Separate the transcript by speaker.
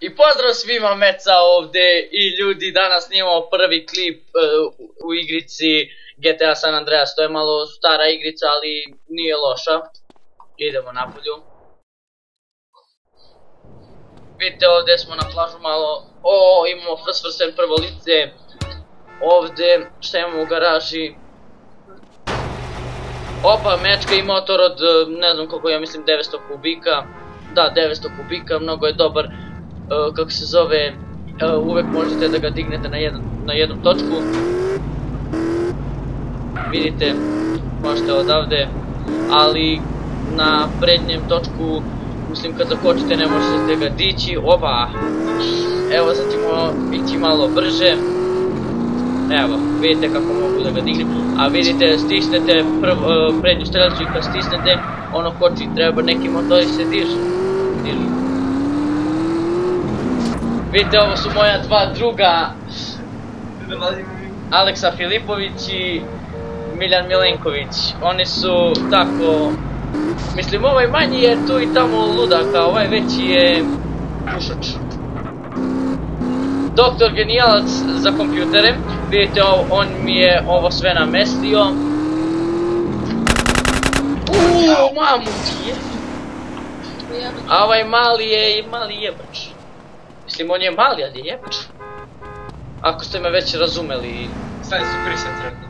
Speaker 1: I pozdrav svima Meca ovdje i ljudi, danas snimamo prvi klip e, u- igrici GTA San Andreas, to je malo stara igrica ali nije loša. Idemo napolju. Vidite ovdje smo na plažu malo, o imamo first person prvo lice. Ovdje šta imamo u garaži? Opa, mečka i motor od, e, ne znam koliko ja mislim 900 kubika. Da, 900 kubika, mnogo je dobar. E, kako se zove, e, uvek možete da ga dignete na, jedan, na jednu točku. Vidite, možete odavde, ali na prednjem točku, mislim kad zakočite ne možete ga dići. Oba, evo sad ćemo ići malo brže. Evo, vidite kako mogu da ga dignem. A vidite, stisnete e, prednju strelicu i kad stisnete, ono koči, treba neki motori se dižu. Vidite, ovo su moja dva druga, Aleksa Filipović i Miljan Milenković. Oni su tako... Mislim, ovaj manji je tu i tamo ludak, a ovaj veći je pušač. Doktor genijalac za kompjutere. Vidite, on mi je ovo sve namestio. Uuu, mamu ti je. A ovaj mali je i mali jebač. Mislim, on je mali, ali je jebač. Ako ste me već razumeli.
Speaker 2: Stani su prisa trenutno.